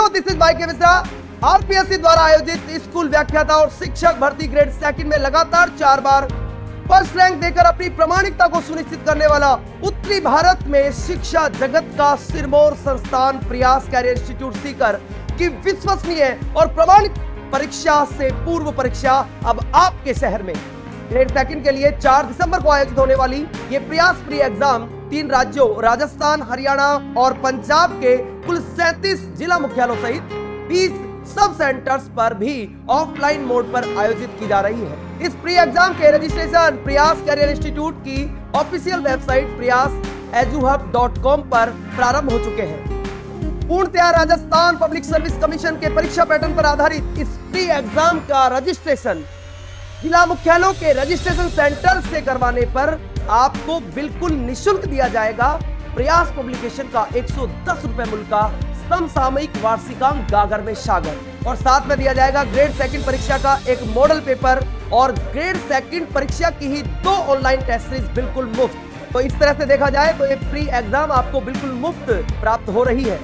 Hello this is माइके Mishra RPSC द्वारा आयोजित स्कूल व्याख्याता और शिक्षक भर्ती ग्रेड सेकंड में लगातार चार बार फ़र्स्ट रैंक देकर अपनी प्रमाणिकता को सुनिश्चित करने वाला उत्तरी भारत में शिक्षा जगत का सिरमौर संस्थान प्रयास कैरियर इंस्टीट्यूट सीकर की विश्वसनीय और प्रमाणित परीक्षा से पूर्व परीक्षा अब आपके शहर में। ग्रेड सेकंड के लिए 4 दिसंबर को आयोजित होने वाली ये प्रयास प्री एग्ज़ाम तीन राज्यों, राजस्थान, हरियाणा और पंजाब के कुल 37 जिला मुख्यालयों सहित 20 सब सेंटर्स पर भी ऑफलाइन मोड पर आयोजित की जा रही है। इस प्री एग्ज़ाम के रजिस्ट्रेशन प्रयास करियर इंस्टीट्यूट की ऑफिशियल वेबसाइट प्रयास पर प्रारंभ हो चुके हैं। पूर्णतया राजस्थान पब्लिक सर्विस कमीशन के परीक्षा पैटर्न पर आधारित इस प्री एग्ज़ाम का रजिस्ट्रेशन जिला मुख्यालयों के रजिस्ट्रेशन सेंटर से करवाने पर आपको बिल्कुल निशुल्क दिया जाएगा। प्रयास पब्लिकेशन का 110 रुपए मूल्य का समसामयिक वार्षिकांक गागर में सागर। और साथ में दिया जाएगा ग्रेड सेकंड परीक्षा का एक मॉडल पेपर और ग्रेड सेकंड परीक्षा की ही दो ऑनलाइन टेस्ट सीरीज़ बिल्कुल मुफ़्त। तो इस तरह से देखा जाए तो ये प्री एग्ज़ाम आपको बिल्कुल मुफ़्त प्राप्त हो रही है।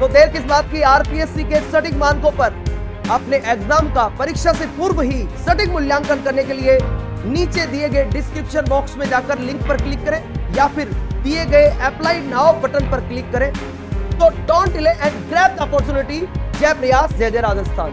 तो देर किस बात की आरपीएससी के सटीक मानकों पर अपने एग्ज़ाम का परीक्षा से पूर्व ही सटीक मूल्यांकन करने के लिए नीचे दिए गए डिस्क्रिप्शन बॉक्स में जाकर लिंक पर क्लिक करें या फिर दिए गए अप्लाई नाउ बटन पर क्लिक करें। तो don't delay and grab the opportunity जय प्रयास, जय जय राजस्थान।